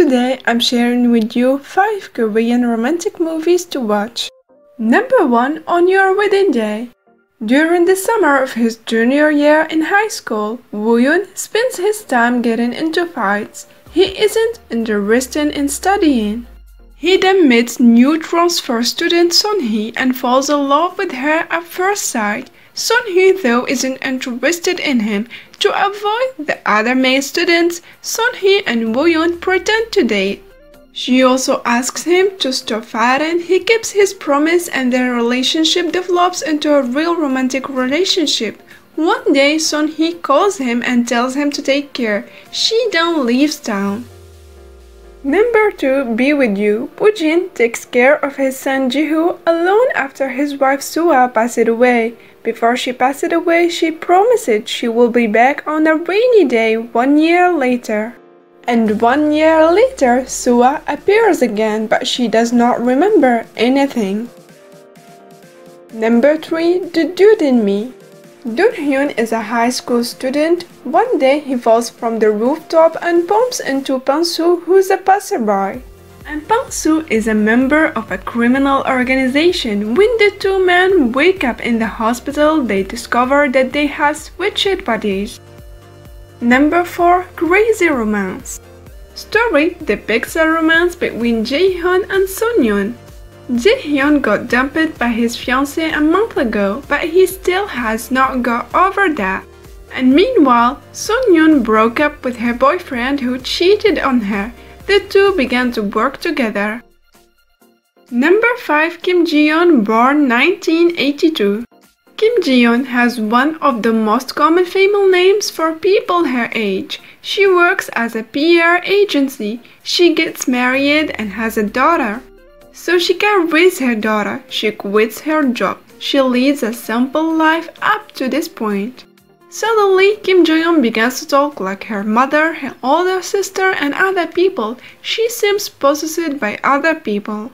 today I'm sharing with you 5 Korean romantic movies to watch. Number 1 On Your Wedding Day. During the summer of his junior year in high school, Woo-yoon spends his time getting into fights. He isn't interested in studying. He then meets new transfer student Sun-hee and falls in love with her at first sight. Sun-hee though isn't interested in him. To avoid the other male students, Sun-hee and Woo-yoon pretend to date. She also asks him to stop fighting. He keeps his promise and their relationship develops into a real romantic relationship. One day, Sun-hee calls him and tells him to take care. She then leaves town. Number 2 Be With You Woo-jin takes care of his son Ji-hoo alone after his wife Sua passed away. Before she passed away, she promised she will be back on a rainy day one year later. And one year later, Sua appears again, but she does not remember anything. Number 3 The Dude in Me Hyun is a high school student. One day he falls from the rooftop and bumps into Pang-soo who's a passerby. And Pang-soo is a member of a criminal organization. When the two men wake up in the hospital, they discover that they have switched bodies. Number 4 Crazy Romance Story depicts a romance between Jae-hyun and Sun-yoon. Jae-hyun got dumped by his fiancée a month ago, but he still has not got over that. And meanwhile, Sun-yoon broke up with her boyfriend who cheated on her. The two began to work together. Number 5 Kim Ji-young born 1982 Kim Ji-young has one of the most common female names for people her age. She works as a PR agency. She gets married and has a daughter. So she can raise her daughter. She quits her job. She leads a simple life up to this point. Suddenly, Kim Ji-young begins to talk like her mother, her older sister, and other people. She seems possessed by other people.